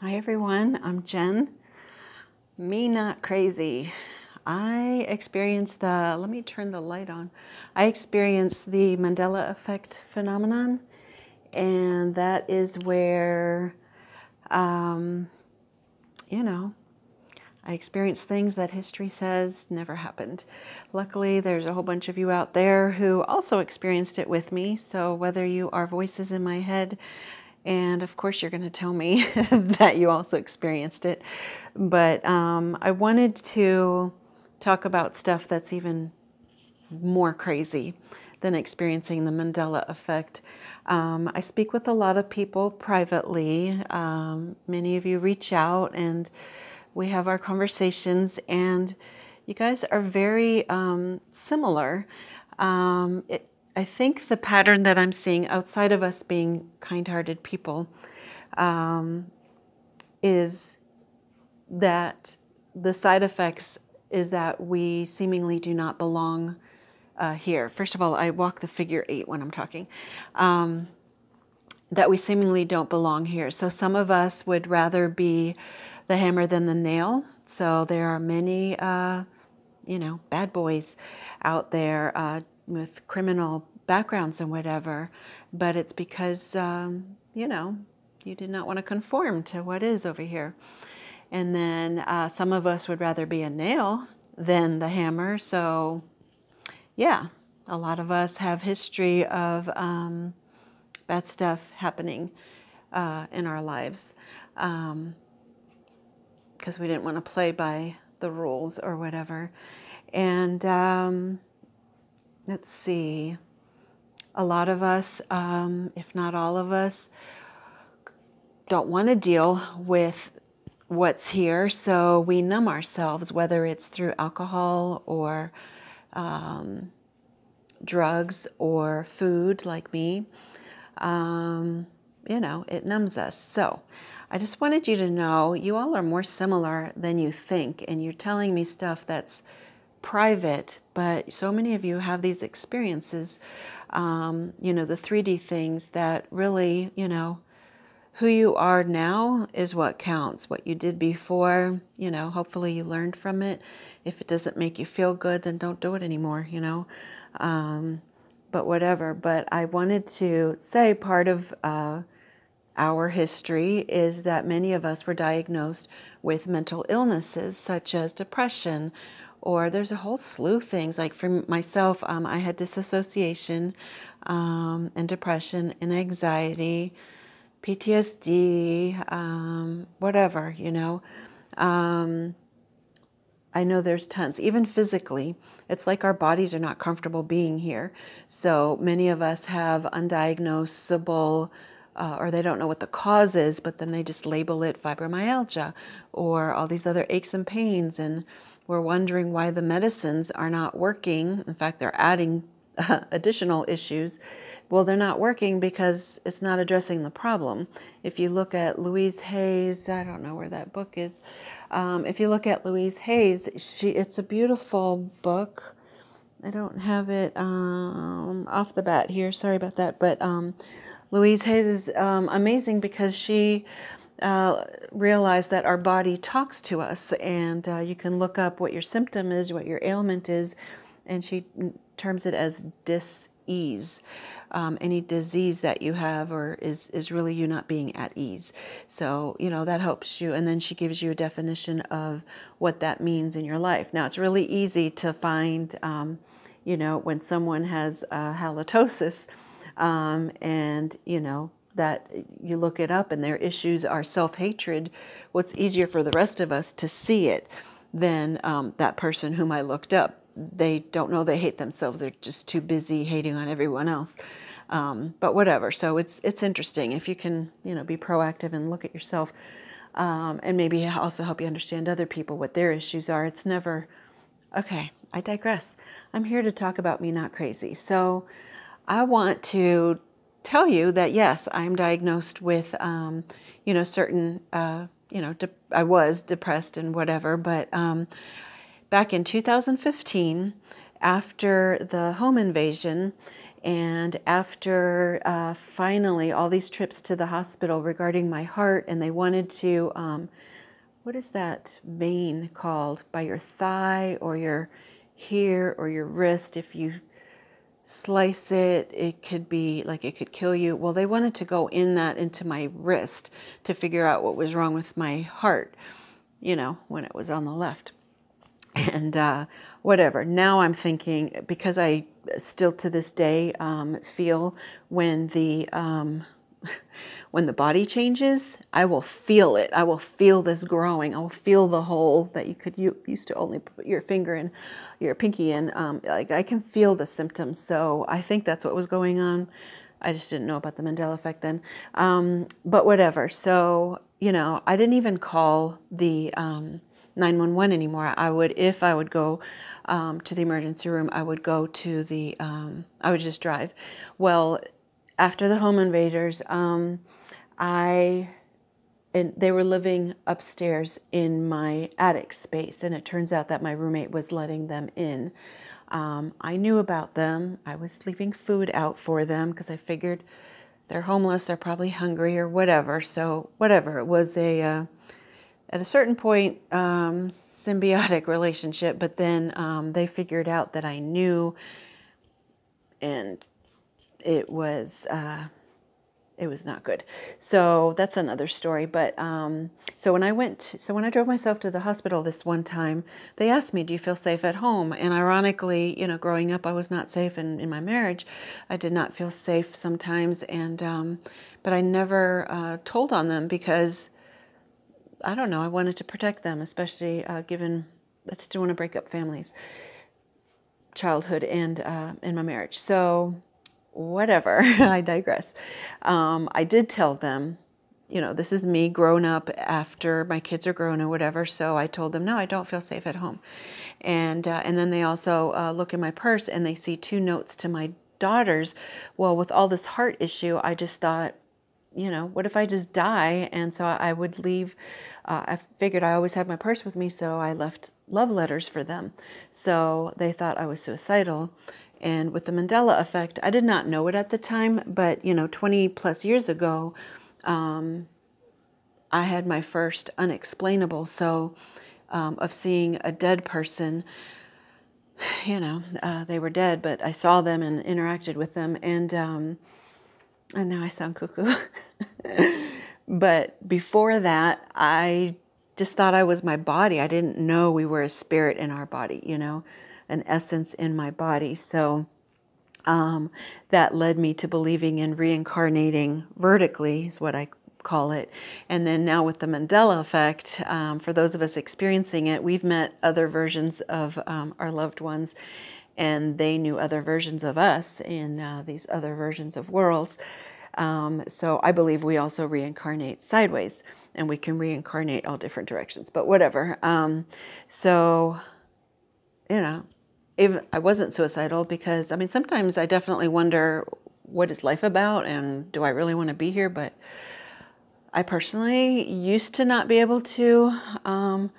Hi everyone, I'm Jen. Me not crazy. I experienced the, let me turn the light on. I experienced the Mandela effect phenomenon, and that is where, um, you know, I experienced things that history says never happened. Luckily, there's a whole bunch of you out there who also experienced it with me. So, whether you are voices in my head, and of course, you're going to tell me that you also experienced it, but um, I wanted to talk about stuff that's even more crazy than experiencing the Mandela effect. Um, I speak with a lot of people privately. Um, many of you reach out and we have our conversations, and you guys are very um, similar. Um, it, I think the pattern that I'm seeing outside of us being kind hearted people um, is that the side effects is that we seemingly do not belong uh, here. First of all, I walk the figure eight when I'm talking. Um, that we seemingly don't belong here. So some of us would rather be the hammer than the nail. So there are many, uh, you know, bad boys out there uh, with criminal backgrounds and whatever, but it's because, um, you know, you did not want to conform to what is over here. And then uh, some of us would rather be a nail than the hammer. So, yeah, a lot of us have history of um, bad stuff happening uh, in our lives because um, we didn't want to play by the rules or whatever. And um, let's see, a lot of us, um, if not all of us, don't want to deal with what's here, so we numb ourselves, whether it's through alcohol or um, drugs or food, like me um, you know, it numbs us. So I just wanted you to know you all are more similar than you think, and you're telling me stuff that's private, but so many of you have these experiences, um, you know, the 3D things that really, you know, who you are now is what counts. What you did before, you know, hopefully you learned from it. If it doesn't make you feel good, then don't do it anymore, you know. Um, but whatever. But I wanted to say part of uh, our history is that many of us were diagnosed with mental illnesses such as depression, or there's a whole slew of things. Like for myself, um, I had disassociation um, and depression and anxiety, PTSD, um, whatever, you know. Um, I know there's tons, even physically. It's like our bodies are not comfortable being here. So many of us have undiagnosable, uh, or they don't know what the cause is, but then they just label it fibromyalgia or all these other aches and pains. And we're wondering why the medicines are not working. In fact, they're adding uh, additional issues. Well, they're not working because it's not addressing the problem. If you look at Louise Hays, I don't know where that book is. Um, if you look at Louise Hays, she it's a beautiful book. I don't have it um, off the bat here. Sorry about that. But um, Louise Hays is um, amazing because she uh, realized that our body talks to us, and uh, you can look up what your symptom is, what your ailment is, and she terms it as dis-ease um, any disease that you have or is, is really you not being at ease. So, you know, that helps you. And then she gives you a definition of what that means in your life. Now, it's really easy to find, um, you know, when someone has uh, halitosis um, and, you know, that you look it up and their issues are self hatred, what's easier for the rest of us to see it than um, that person whom I looked up they don't know they hate themselves. They're just too busy hating on everyone else. Um, but whatever. So it's it's interesting if you can you know be proactive and look at yourself, um, and maybe also help you understand other people what their issues are. It's never okay. I digress. I'm here to talk about me not crazy. So I want to tell you that yes, I'm diagnosed with um, you know certain uh, you know I was depressed and whatever, but um, back in 2015, after the home invasion, And after uh, finally all these trips to the hospital regarding my heart, and they wanted to, um, what is that vein called? By your thigh or your here or your wrist. If you slice it, it could be like it could kill you. Well, they wanted to go in that into my wrist to figure out what was wrong with my heart, you know, when it was on the left. And uh, whatever. Now I'm thinking, because I still to this day um, feel when the um, when the body changes, I will feel it. I will feel this growing. I will feel the hole that you could you used to only put your finger in, your pinky in. Um, like I can feel the symptoms. So I think that's what was going on. I just didn't know about the Mandela effect then. Um, but whatever. So you know, I didn't even call the um, 911 anymore. I would, if I would go um, to the emergency room, I would go to the, um, I would just drive. Well, after the home invaders, um, I, and they were living upstairs in my attic space, and it turns out that my roommate was letting them in. Um, I knew about them. I was leaving food out for them because I figured they're homeless, they're probably hungry or whatever. So whatever, it was a uh, at a certain point um, symbiotic relationship, but then um, they figured out that I knew, and it was uh, it was not good. So that's another story. But um, so when I went, so when I drove myself to the hospital this one time, they asked me, "Do you feel safe at home?" And ironically, you know, growing up, I was not safe, and in my marriage, I did not feel safe sometimes. And um, but I never uh, told on them because I don't know. I wanted to protect them, especially uh, given I just didn't want to break up families, childhood, and uh, in my marriage. So whatever, I digress. Um, I did tell them, you know, this is me grown up after my kids are grown or whatever. So I told them, no, I don't feel safe at home. And, uh, and then they also uh, look in my purse and they see two notes to my daughters. Well, with all this heart issue, I just thought, you know, what if I just die? And so I would leave. Uh, I figured I always had my purse with me, so I left love letters for them. So they thought I was suicidal. And with the Mandela effect, I did not know it at the time, but you know, 20 plus years ago, um, I had my first unexplainable. So, um, of seeing a dead person, you know, uh, they were dead, but I saw them and interacted with them, and um, and now I sound cuckoo. but before that, I just thought I was my body. I didn't know we were a spirit in our body, you know an essence in my body. So um, that led me to believing in reincarnating vertically, is what I call it. And then now with the Mandela effect, um, for those of us experiencing it, we've met other versions of um, our loved ones, and they knew other versions of us in uh, these other versions of worlds. Um, so I believe we also reincarnate sideways, and we can reincarnate all different directions, but whatever. Um, so, you know, I wasn't suicidal because I mean sometimes I definitely wonder what is life about and do I really want to be here? But I personally used to not be able to um,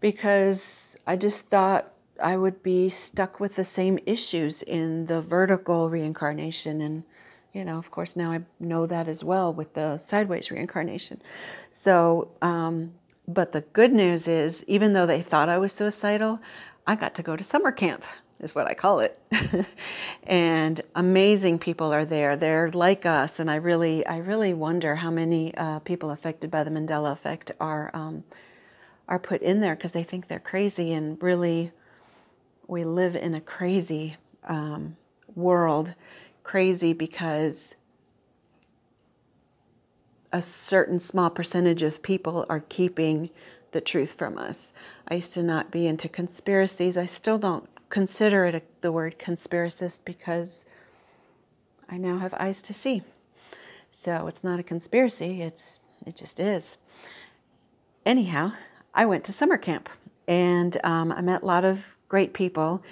because I just thought I would be stuck with the same issues in the vertical reincarnation. And you know of course now I know that as well with the sideways reincarnation. So um, but the good news is even though they thought I was suicidal I got to go to summer camp is what I call it. and amazing people are there. They're like us, and I really, I really wonder how many uh, people affected by the Mandela effect are um, are put in there because they think they're crazy, and really, we live in a crazy um, world. Crazy because a certain small percentage of people are keeping the truth from us. I used to not be into conspiracies. I still don't consider it a, the word conspiracist because I now have eyes to see. So it's not a conspiracy, it's it just is. Anyhow, I went to summer camp and um, I met a lot of great people.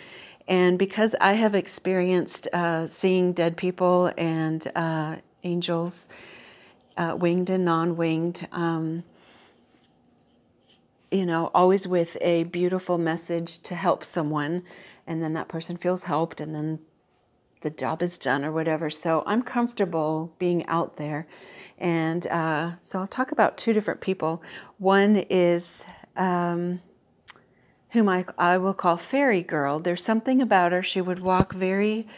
And because I have experienced uh, seeing dead people and uh, angels, uh, winged and non winged, um, you know, always with a beautiful message to help someone, and then that person feels helped, and then the job is done or whatever. So I'm comfortable being out there. And uh, so I'll talk about two different people. One is um, whom I, I will call Fairy Girl. There's something about her. She would walk very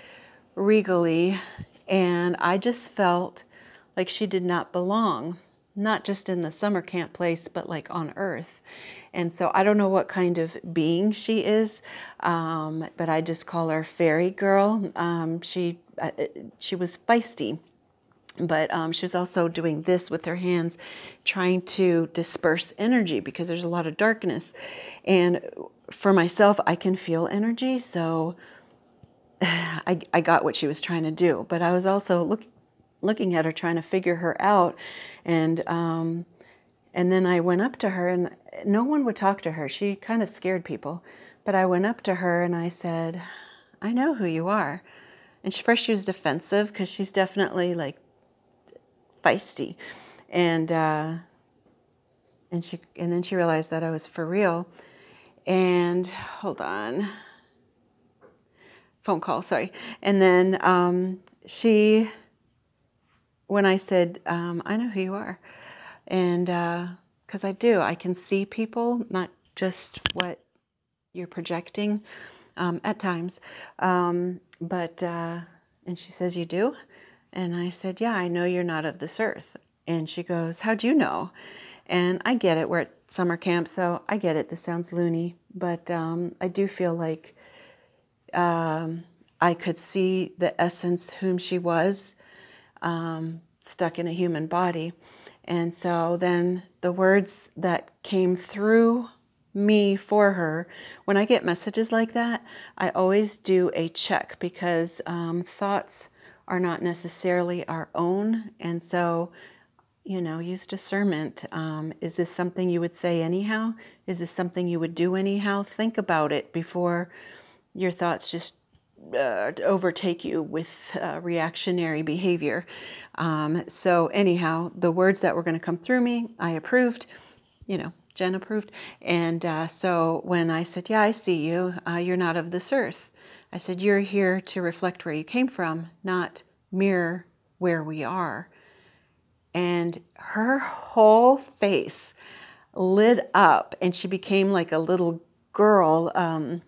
regally, and I just felt like she did not belong, not just in the summer camp place, but like on earth. And so I don't know what kind of being she is, um, but I just call her Fairy Girl. Um, she uh, she was feisty, but um, she was also doing this with her hands, trying to disperse energy because there's a lot of darkness. And for myself, I can feel energy, so I, I got what she was trying to do. But I was also look, looking at her, trying to figure her out, and um, and then I went up to her, and no one would talk to her. She kind of scared people. But I went up to her and I said, I know who you are. And she, first she was defensive because she's definitely like feisty. And, uh, and she, and then she realized that I was for real. And hold on, phone call, sorry. And then um, she, when I said, um, I know who you are. And, uh, because I do. I can see people, not just what you're projecting um, at times. Um, but, uh, and she says, You do? And I said, Yeah, I know you're not of this earth. And she goes, How'd you know? And I get it. We're at summer camp, so I get it. This sounds loony, but um, I do feel like um, I could see the essence whom she was um, stuck in a human body. And so then the words that came through me for her, when I get messages like that, I always do a check because um, thoughts are not necessarily our own. And so, you know, use discernment. Um, is this something you would say anyhow? Is this something you would do anyhow? Think about it before your thoughts just uh, overtake you with uh, reactionary behavior. Um, so, anyhow, the words that were going to come through me, I approved, you know, Jen approved. And uh, so when I said, Yeah, I see you, uh, you're not of this earth, I said, You're here to reflect where you came from, not mirror where we are. And her whole face lit up and she became like a little girl, um,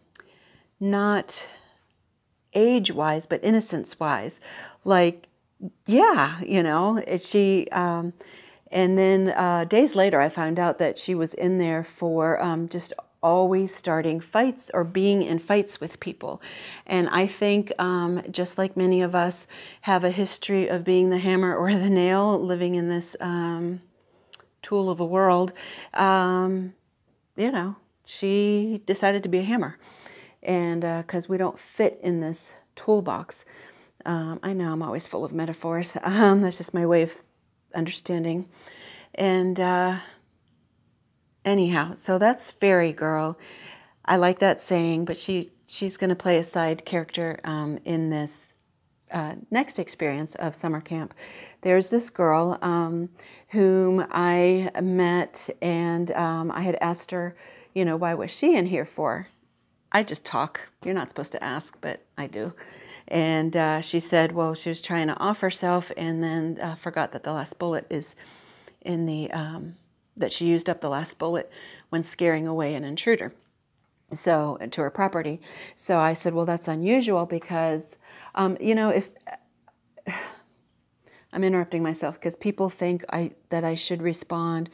not age wise, but innocence wise. Like, yeah, you know, she, um, and then uh, days later, I found out that she was in there for um, just always starting fights or being in fights with people. And I think, um, just like many of us have a history of being the hammer or the nail, living in this um, tool of a world, um, you know, she decided to be a hammer and because uh, we don't fit in this toolbox. Um, I know I'm always full of metaphors. Um, that's just my way of understanding. And uh, anyhow, so that's Fairy Girl. I like that saying, but she she's going to play a side character um, in this uh, next experience of summer camp. There's this girl um, whom I met, and um, I had asked her, you know, why was she in here for? I just talk. You're not supposed to ask, but I do. And uh, she said, well, she was trying to off herself and then uh, forgot that the last bullet is in the, um, that she used up the last bullet when scaring away an intruder. So, to her property. So I said, well, that's unusual because, um, you know, if, I'm interrupting myself because people think I, that I should respond,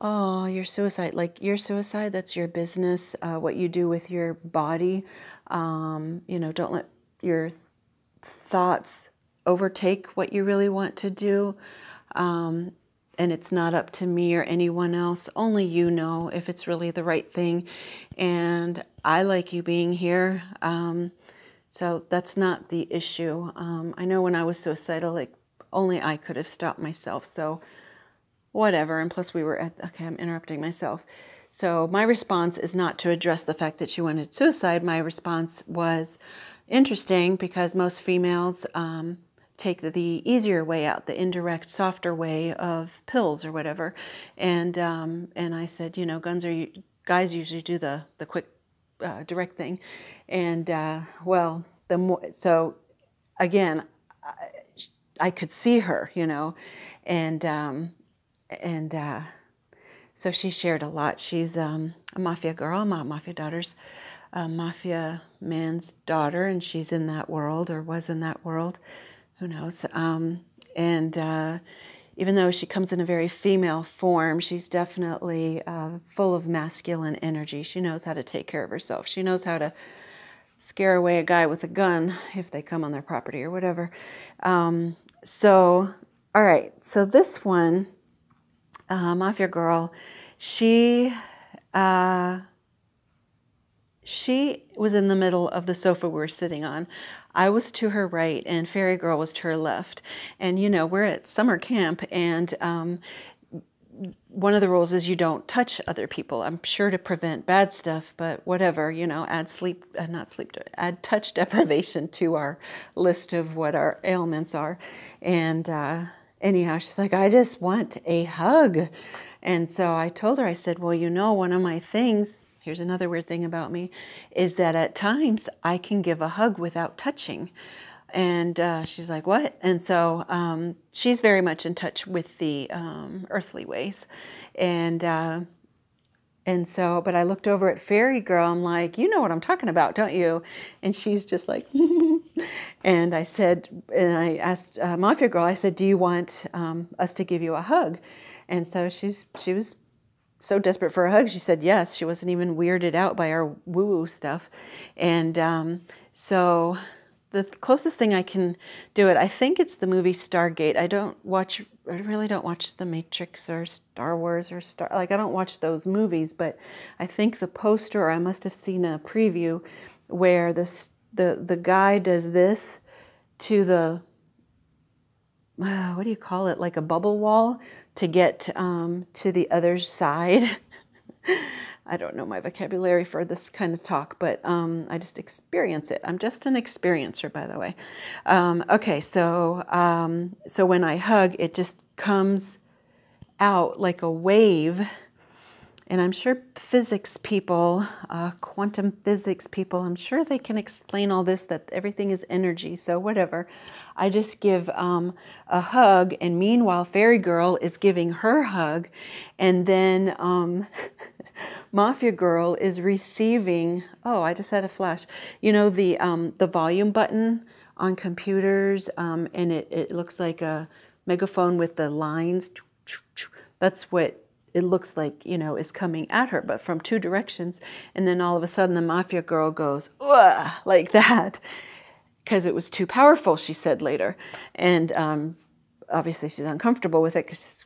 oh, your suicide, like your suicide, that's your business, uh, what you do with your body. Um, you know, don't let your thoughts overtake what you really want to do. Um, and it's not up to me or anyone else. Only you know if it's really the right thing. And I like you being here. Um, so that's not the issue. Um, I know when I was suicidal, like only I could have stopped myself. So whatever. And plus, we were at, okay, I'm interrupting myself. So, my response is not to address the fact that she wanted suicide. My response was interesting because most females um, take the, the, easier way out, the indirect, softer way of pills or whatever. And um, and I said, you know, guns are guys usually do the the quick, uh, direct thing. And uh, well, the more so again, I, I could see her, you know, and um, and uh, so she shared a lot. She's um, a mafia girl, my mafia daughter's a mafia man's daughter, and she's in that world or was in that world. Who knows? Um, and uh, even though she comes in a very female form, she's definitely uh, full of masculine energy. She knows how to take care of herself. She knows how to scare away a guy with a gun if they come on their property or whatever. Um, so, all right. So this one, uh, Mafia Girl, she uh, she was in the middle of the sofa we were sitting on. I was to her right, and Fairy Girl was to her left. And you know, we're at summer camp, and um, one of the rules is you don't touch other people. I'm sure to prevent bad stuff, but whatever, you know, add sleep, uh, not sleep, add touch deprivation to our list of what our ailments are. And uh, anyhow, she's like, I just want a hug. And so I told her, I said, Well, you know, one of my things Here's another weird thing about me is that at times I can give a hug without touching. And uh, she's like, What? And so um, she's very much in touch with the um, earthly ways. And, uh, and so, but I looked over at Fairy Girl. I'm like, You know what I'm talking about, don't you? And she's just like, And I said, and I asked uh, Mafia Girl, I said, Do you want um, us to give you a hug? And so she's, she was so desperate for a hug, she said yes. She wasn't even weirded out by our woo woo stuff. And um, so the closest thing I can do it, I think it's the movie Stargate. I don't watch, I really don't watch The Matrix or Star Wars or Star, like I don't watch those movies, but I think the poster, or I must have seen a preview where this, the, the guy does this to the, what do you call it, like a bubble wall to get um, to the other side. I don't know my vocabulary for this kind of talk, but um, I just experience it. I'm just an experiencer, by the way. Um, okay, so um, so when I hug, it just comes out like a wave and I'm sure physics people, uh, quantum physics people, I'm sure they can explain all this that everything is energy. So, whatever. I just give um, a hug, and meanwhile, Fairy Girl is giving her hug. And then um, Mafia Girl is receiving. Oh, I just had a flash. You know, the, um, the volume button on computers, um, and it, it looks like a megaphone with the lines. That's what it looks like, you know, is coming at her, but from two directions. And then all of a sudden the mafia girl goes, Ugh, like that, because it was too powerful, she said later. And um, obviously she's uncomfortable with it because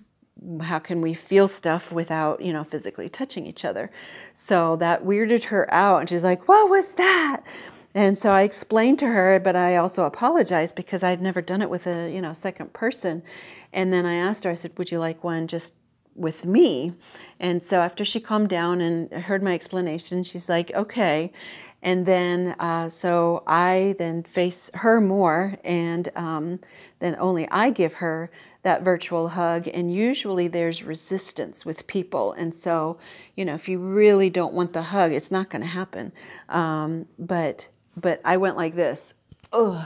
how can we feel stuff without, you know, physically touching each other? So that weirded her out. And she's like, what was that? And so I explained to her, but I also apologized because I'd never done it with a, you know, second person. And then I asked her, I said, would you like one just with me. And so after she calmed down and heard my explanation, she's like, okay. And then, uh, so I then face her more, and um, then only I give her that virtual hug. And usually there's resistance with people. And so, you know, if you really don't want the hug, it's not going to happen. Um, but, but I went like this. Ugh.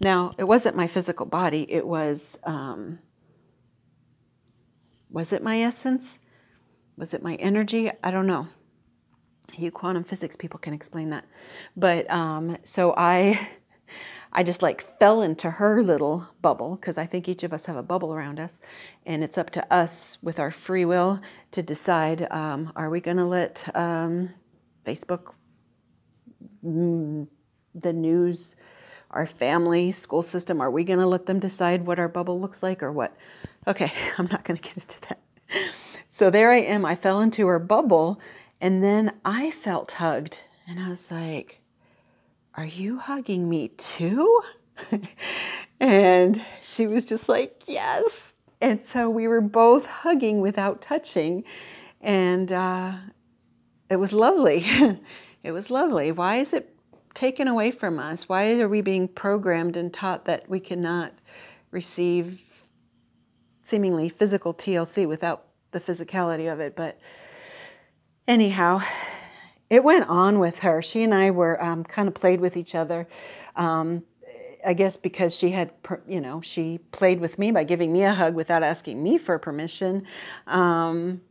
Now, it wasn't my physical body, it was. Um, was it my essence? Was it my energy? I don't know. You quantum physics people can explain that. But um, so I, I just like fell into her little bubble because I think each of us have a bubble around us, and it's up to us with our free will to decide: um, Are we going to let um, Facebook, mm, the news, our family, school system, are we going to let them decide what our bubble looks like or what? Okay, I'm not going to get into that. So there I am. I fell into her bubble and then I felt hugged. And I was like, Are you hugging me too? and she was just like, Yes. And so we were both hugging without touching. And uh, it was lovely. it was lovely. Why is it taken away from us? Why are we being programmed and taught that we cannot receive seemingly physical TLC without the physicality of it? But anyhow, it went on with her. She and I were um, kind of played with each other. Um, I guess because she had, you know, she played with me by giving me a hug without asking me for permission. Um,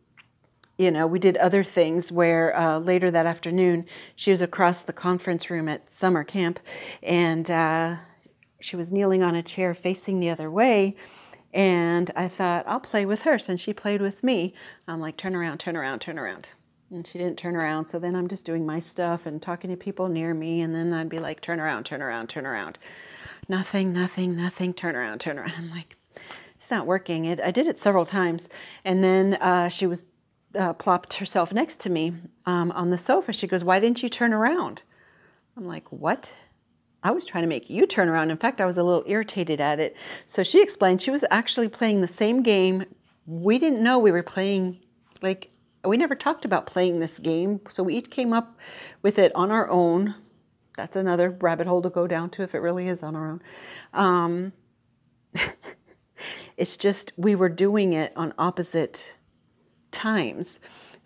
you know, we did other things where uh, later that afternoon she was across the conference room at summer camp and uh, she was kneeling on a chair facing the other way. And I thought, I'll play with her since she played with me. I'm like, turn around, turn around, turn around. And she didn't turn around. So then I'm just doing my stuff and talking to people near me. And then I'd be like, turn around, turn around, turn around. Nothing, nothing, nothing, turn around, turn around. I'm like, it's not working. It, I did it several times. And then uh, she was uh, plopped herself next to me um, on the sofa. She goes, Why didn't you turn around? I'm like, What? I was trying to make you turn around. In fact, I was a little irritated at it. So she explained she was actually playing the same game. We didn't know we were playing, like, we never talked about playing this game. So we each came up with it on our own. That's another rabbit hole to go down to if it really is on our own. Um, it's just we were doing it on opposite times.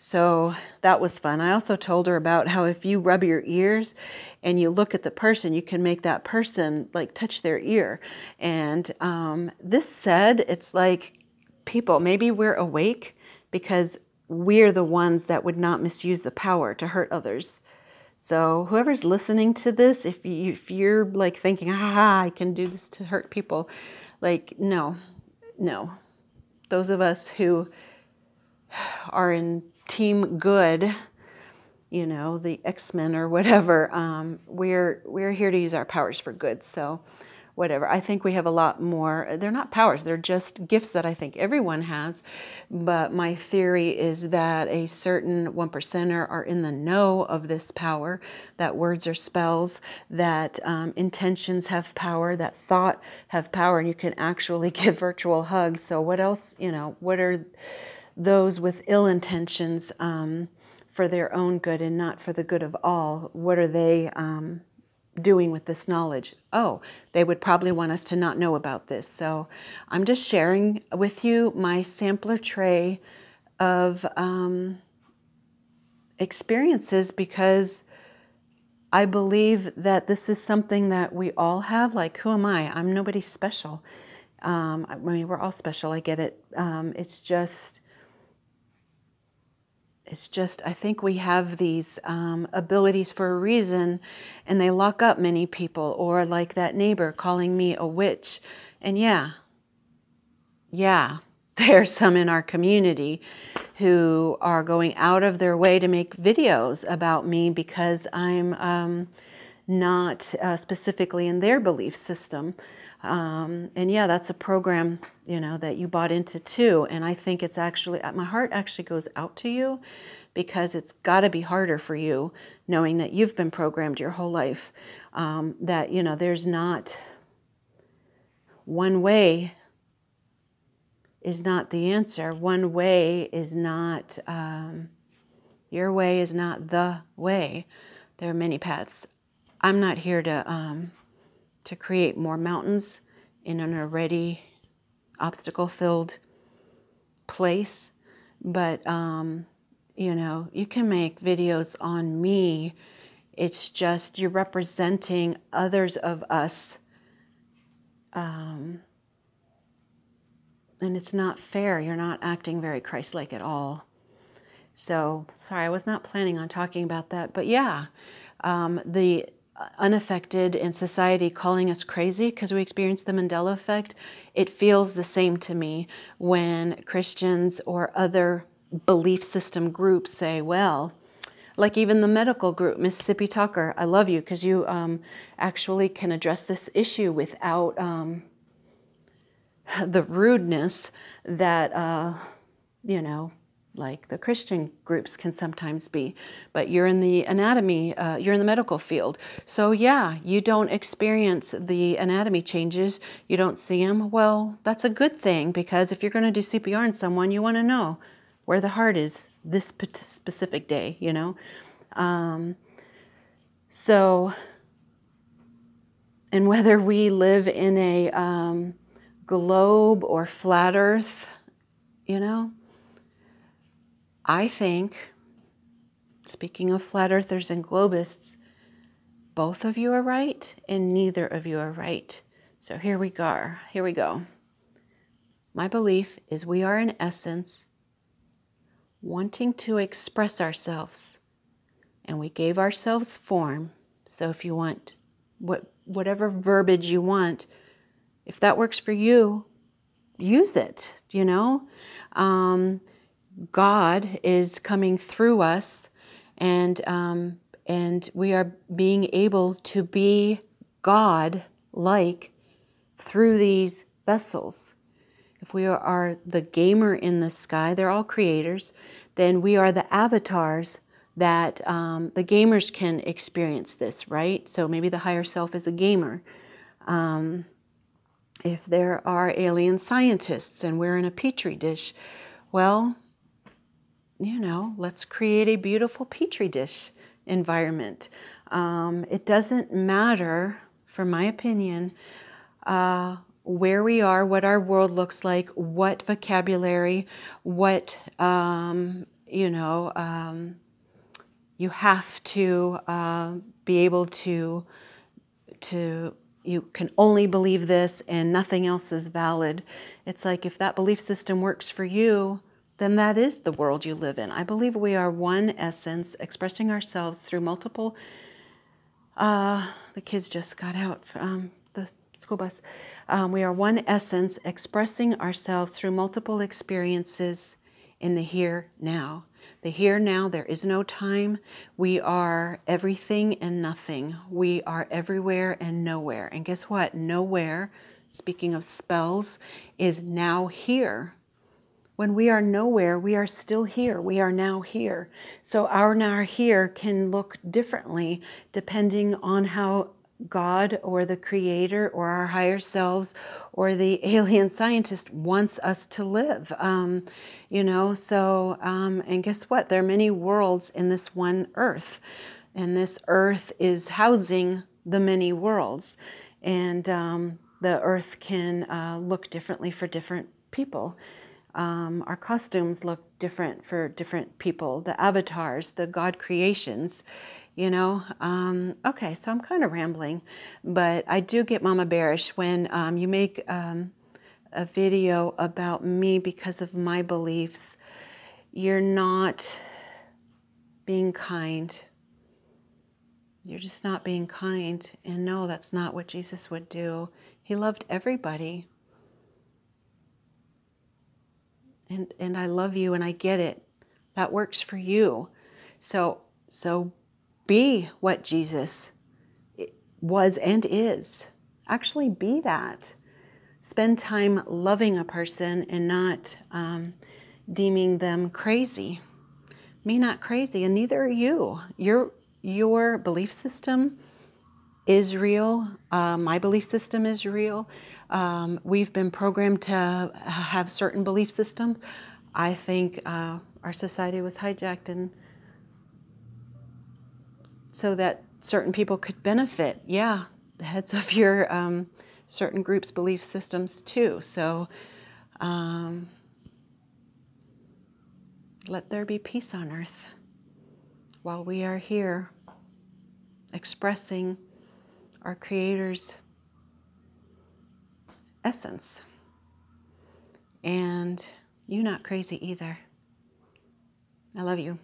So that was fun. I also told her about how if you rub your ears and you look at the person, you can make that person like touch their ear. And um, this said, it's like people, maybe we're awake because we're the ones that would not misuse the power to hurt others. So whoever's listening to this, if you if you're like thinking, ah, I can do this to hurt people, like no, no. Those of us who are in team good, you know, the X-Men or whatever, um, we're we're here to use our powers for good. So whatever. I think we have a lot more. They're not powers, they're just gifts that I think everyone has. But my theory is that a certain one percenter are in the know of this power, that words are spells, that um, intentions have power, that thought have power, and you can actually give virtual hugs. So, what else, you know, what are those with ill intentions um, for their own good and not for the good of all, what are they um, doing with this knowledge? Oh, they would probably want us to not know about this. So I'm just sharing with you my sampler tray of um, experiences because I believe that this is something that we all have. Like, who am I? I'm nobody special. Um, I mean, we're all special. I get it. Um, it's just it's just, I think we have these um, abilities for a reason, and they lock up many people, or like that neighbor calling me a witch. And yeah, yeah, there are some in our community who are going out of their way to make videos about me because I'm um, not uh, specifically in their belief system. Um, and yeah, that's a program, you know, that you bought into too. And I think it's actually, uh, my heart actually goes out to you because it's got to be harder for you knowing that you've been programmed your whole life. Um, that, you know, there's not one way is not the answer. One way is not, um, your way is not the way. There are many paths. I'm not here to um, to create more mountains in an already obstacle filled place. But, um, you know, you can make videos on me. It's just you're representing others of us. Um, and it's not fair. You're not acting very Christ like at all. So, sorry, I was not planning on talking about that. But yeah, um, the unaffected in society calling us crazy because we experience the Mandela effect, it feels the same to me when Christians or other belief system groups say, well, like even the medical group, Miss Sippy Tawker, I love you because you um, actually can address this issue without um, the rudeness that, uh, you know, like the Christian groups can sometimes be, but you're in the anatomy, uh, you're in the medical field. So, yeah, you don't experience the anatomy changes, you don't see them. Well, that's a good thing because if you're going to do CPR on someone, you want to know where the heart is this specific day, you know? Um, so, and whether we live in a um, globe or flat earth, you know, I think, speaking of flat earthers and globists, both of you are right and neither of you are right. So here we go. Here we go. My belief is we are in essence wanting to express ourselves and we gave ourselves form. So if you want what whatever verbiage you want, if that works for you, use it, you know? Um, God is coming through us and um, and we are being able to be God like through these vessels. If we are the gamer in the sky, they're all creators, then we are the avatars that um, the gamers can experience this, right? So maybe the higher self is a gamer. Um, if there are alien scientists and we're in a petri dish, well, you know, let's create a beautiful petri dish environment. Um, it doesn't matter, for my opinion, uh, where we are, what our world looks like, what vocabulary, what, um, you know, um, you have to uh, be able to, to, you can only believe this and nothing else is valid. It's like if that belief system works for you, then that is the world you live in. I believe we are one essence expressing ourselves through multiple. Uh, the kids just got out um, the school bus. Um, we are one essence expressing ourselves through multiple experiences in the here now. The here now, there is no time. We are everything and nothing. We are everywhere and nowhere. And guess what? Nowhere, speaking of spells, is now here. When we are nowhere, we are still here. We are now here. So our now here can look differently depending on how God or the creator or our higher selves or the alien scientist wants us to live. Um, you know, so, um, and guess what? There are many worlds in this one earth, and this earth is housing the many worlds. And um, the earth can uh, look differently for different people. Um, our costumes look different for different people, the avatars, the God creations, you know. Um, okay, so I'm kind of rambling, but I do get Mama Bearish when um, you make um, a video about me because of my beliefs. You're not being kind. You're just not being kind. And no, that's not what Jesus would do. He loved everybody and and I love you and I get it. That works for you. So so be what Jesus was and is. Actually be that. Spend time loving a person and not um, deeming them crazy. Me not crazy, and neither are you. Your your belief system is real. Uh, my belief system is real. Um, we've been programmed to have certain belief systems. I think uh, our society was hijacked and so that certain people could benefit. Yeah, the heads of your um, certain groups' belief systems too. So um, let there be peace on earth while we are here expressing our Creator's essence. And you're not crazy either. I love you.